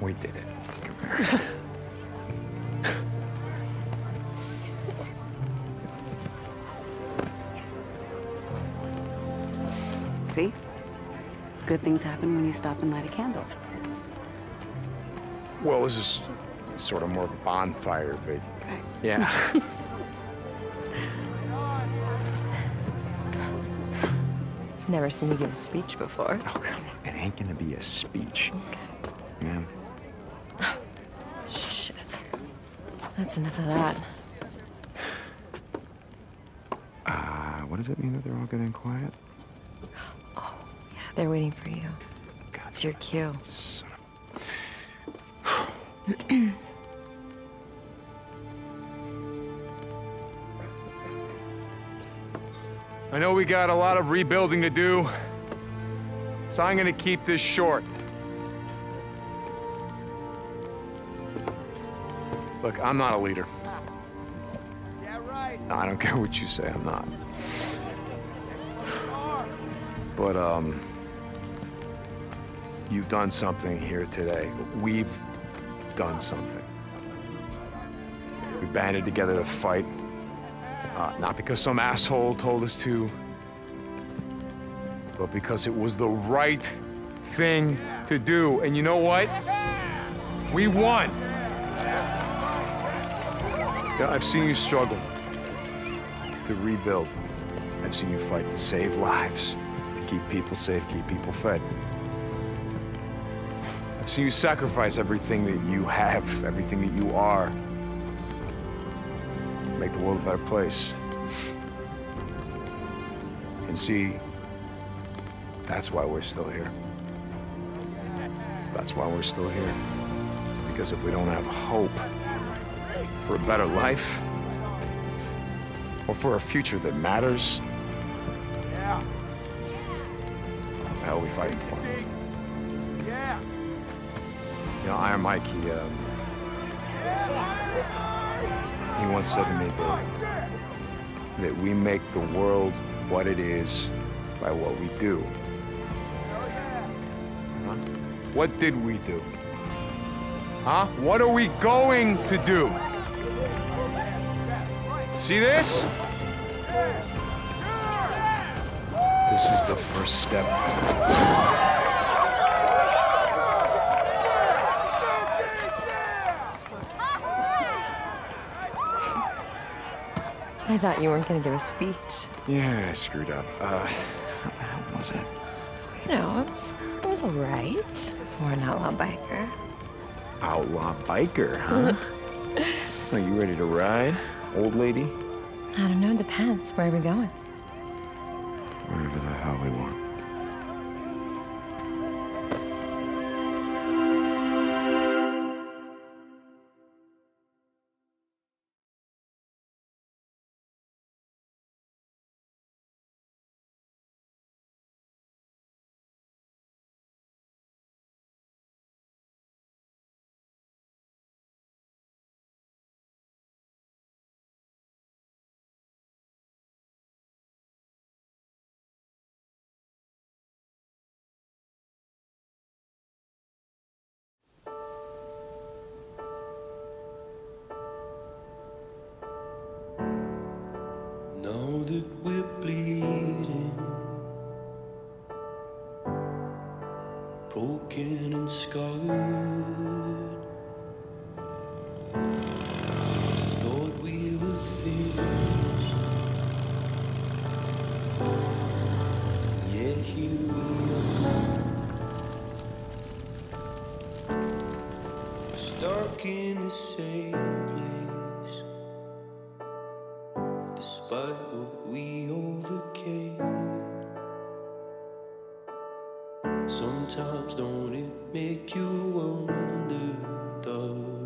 We did it. See? Good things happen when you stop and light a candle. Well, this is sort of more of a bonfire, but Okay. yeah. Never seen you give a speech before. oh, come on. It ain't gonna be a speech. Man. Shit. That's enough of that. Uh, what does it mean that they're all getting quiet? Oh, yeah, they're waiting for you. God, It's your cue. son of- I know we got a lot of rebuilding to do, so I'm gonna keep this short. Look, I'm not a leader. Yeah, right. No, I don't care what you say, I'm not. But, um, you've done something here today. We've done something. We banded together to fight. Uh, not because some asshole told us to, but because it was the right thing to do. And you know what? We won. Yeah, I've seen you struggle to rebuild. I've seen you fight to save lives, to keep people safe, keep people fed. I've seen you sacrifice everything that you have, everything that you are, make the world a better place. And see, that's why we're still here. That's why we're still here. Because if we don't have hope for a better life, or for a future that matters, Yeah. what the hell are we fighting for? Yeah. You know, Iron Mike, he, um, he once said to me that, that we make the world what it is by what we do. Huh? What did we do? Huh? What are we going to do? See this? This is the first step. I thought you weren't gonna give a speech. Yeah, I screwed up. Uh, how the hell was it? You know, it was, it was all right for an outlaw biker. Outlaw biker, huh? Are you ready to ride, old lady? I don't know, depends. Where are we going? Wherever the hell we want. Know that we're bleeding, broken and scarred. Thought we were finished. Yeah, here we are. Stuck in the same despite what we overcame. Sometimes don't it make you wonder, does